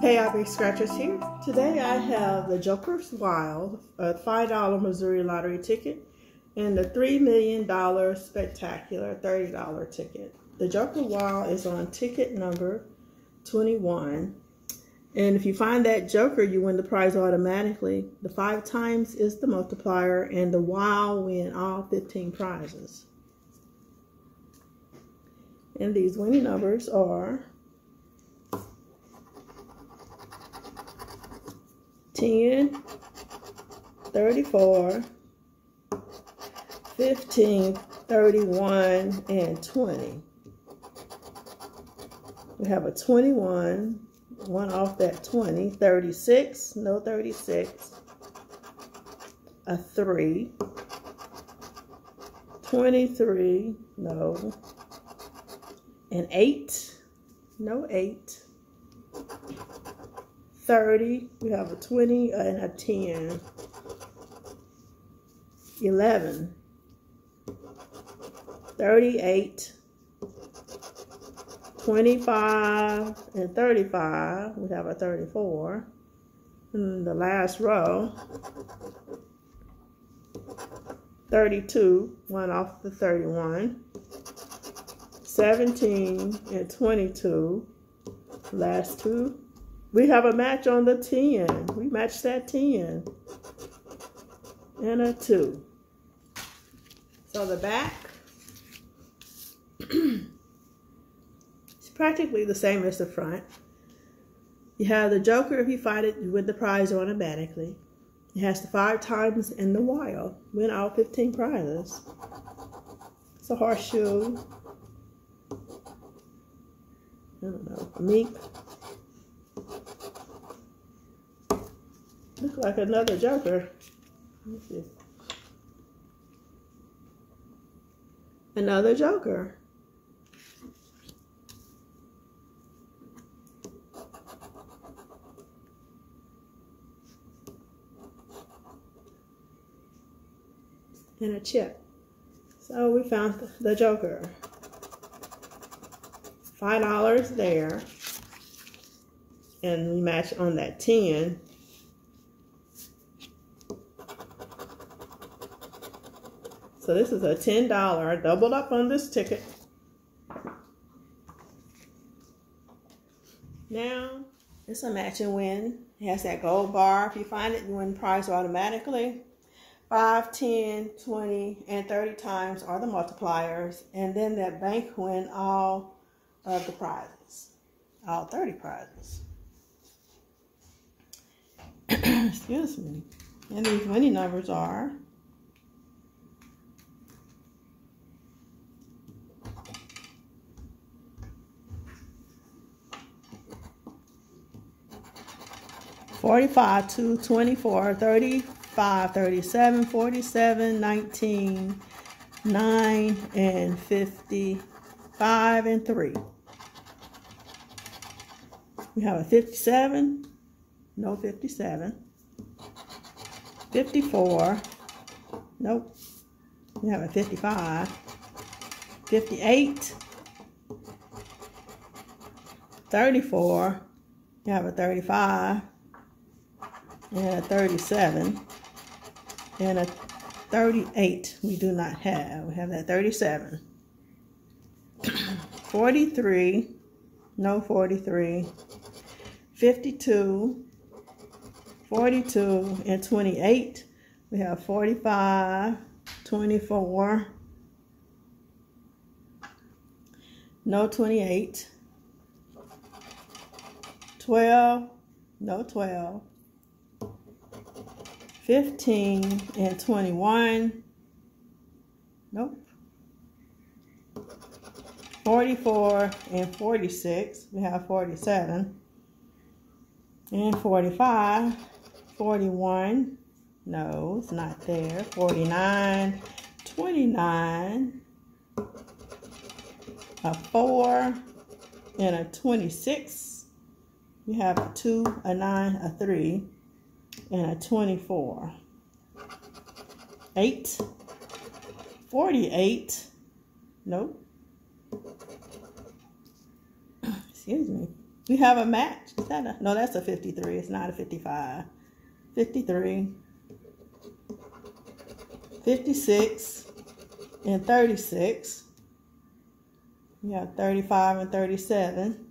Hey, RB Scratchers here. Today I have the Joker's Wild, a $5 Missouri lottery ticket, and the $3 million spectacular $30 ticket. The Joker Wild is on ticket number 21. And if you find that Joker, you win the prize automatically. The five times is the multiplier, and the Wild win all 15 prizes. And these winning numbers are 10, 34, 15, 31, and 20. We have a 21, one off that 20, 36, no 36, a 3, 23, no, an 8, no 8, 30, we have a 20 uh, and a 10, 11, 38, 25 and 35, we have a 34. And the last row, 32, one off the 31. 17 and 22, last two. We have a match on the 10. We match that 10. And a 2. So the back it's practically the same as the front. You have the Joker, if you find it, you win the prize automatically. It has the five times in the wild. Win all 15 prizes. It's a horseshoe. I don't know, a. Look like another joker. Another joker. And a chip. So we found the joker. Five dollars there. And we match on that 10 So this is a $10. I doubled up on this ticket. Now, it's a match and win. It has that gold bar. If you find it, you win prize automatically. 5, 10, 20, and 30 times are the multipliers. And then that bank win all of the prizes. All 30 prizes. Excuse me. And these winning numbers are Forty-five, two, twenty-four, thirty-five, thirty-seven, forty-seven, nineteen, nine, and fifty-five, and three. We have a fifty-seven, no fifty-seven. Fifty-four, nope. We have a fifty-five. Fifty-eight. Thirty-four. We have a thirty-five and a 37 and a 38 we do not have. We have that 37 43 no 43 52 42 and 28 we have 45 24 no 28 12 no 12 15 and 21. Nope. 44 and 46. We have 47. And 45. 41. No, it's not there. 49. 29. A 4. And a 26. We have a 2, a 9, a 3 and a 24. 8, 48, nope. Excuse me. We have a match. Is that a, no, that's a 53. It's not a 55. 53, 56, and 36. We have 35 and 37.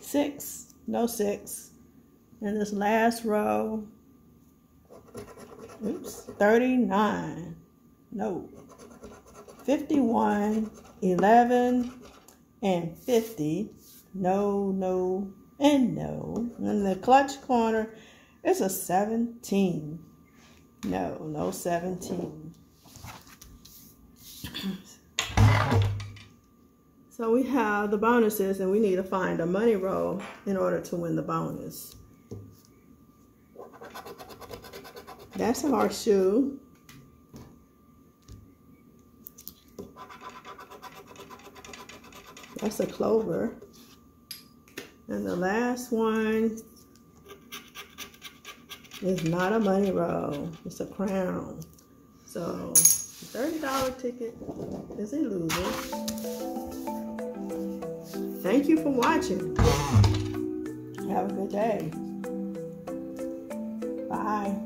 6, no 6. And this last row, oops, 39, no. 51, 11, and 50. No, no, and no. And the clutch corner, it's a 17. No, no 17. So we have the bonuses and we need to find a money roll in order to win the bonus. That's our shoe. That's a clover. And the last one is not a money roll. It's a crown. So, $30 ticket is a loser. Thank you for watching. Have a good day. Bye.